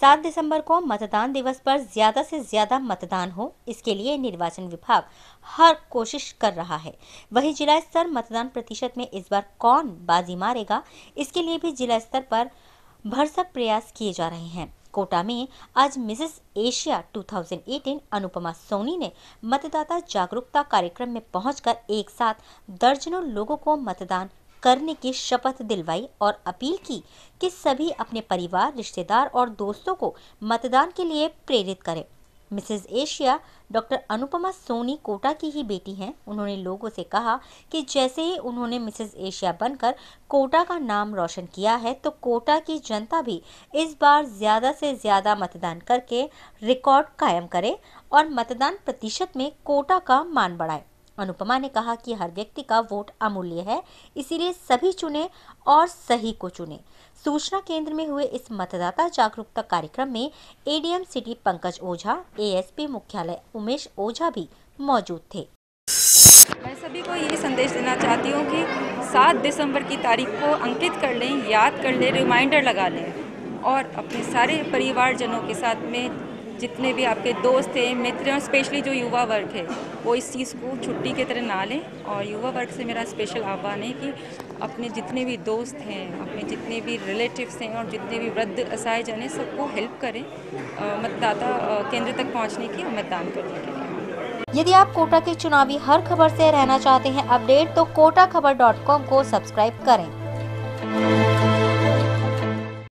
सात दिसंबर को मतदान दिवस पर ज़्यादा से ज़्यादा मतदान हो, इसके लिए निर्वाचन विभाग हर कोशिश कर रहा है। वहीं जिला स्तर मतदान प्रतिशत में इस बार कौन बाजी मारेगा, इसके लिए भी जिला स्तर पर भरसक प्रयास किए जा रहे हैं। कोटा में आज मिसेस एशिया 2018 अनुपमा सोनी ने मतदाता जागरूकता कार्यक्रम में पहुंचकर एक साथ दर्जनों लोगों को मतदान करने की शपथ दिलवाई और अपील की कि सभी अपने परिवार, रिश्तेदार और दोस्तों को मतदान के लिए प्रेरित करें। Mrs Asia, doctor Anupama Soni Kota की ही बेटी हैं। उन्होंने लोगों से कहा कि जैसे ही उन्होंने मिसेज एशिया बनकर कोटा का नाम रोशन किया है तो कोटा की जनता भी इस बार ज़्यादा से ज़्यादा मतदान करके रिकॉर्ड कायम करे और मतदान प्रतिशत में कोटा का मान बढ़ाए। अनुपमा ने कहा कि हर व्यक्ति का वोट अमूल्य है, इसीलिए सभी चुने और सही को चुने। सूचना केंद्र में हुए इस मतदाता जागरूकता कार्यक्रम में ADM city Pankaj Ojha, ASP मुख्यालय उमेश ओझा भी मौजूद थे। मैं सभी को ये संदेश देना चाहती हूँ कि 7 दिसंबर की तारीख को अंकित कर लें, याद कर लें, रिमाइंडर लगा लें और अपने सारे परिवारजनों के साथ में जितने भी आपके दोस्त हैं, मित्र हैं स्पेशली जो युवा वर्ग है, वो इस चीज़ को छुट्टी की तरह ना लें। और युवा वर्ग से मेरा स्पेशल आह्वान है कि अपने जितने भी दोस्त हैं, अपने जितने भी रिलेटिव्स हैं, और जितने भी वृद्ध असहाय जन हैं, सबको हेल्प करें मतदाता केंद्र तक पहुँचने की और मतदान करने के लिए। यदि आप कोटा के चुनावी हर खबर से रहना चाहते हैं अपडेट तो कोटा खबर डॉट कॉम को सब्सक्राइब करें।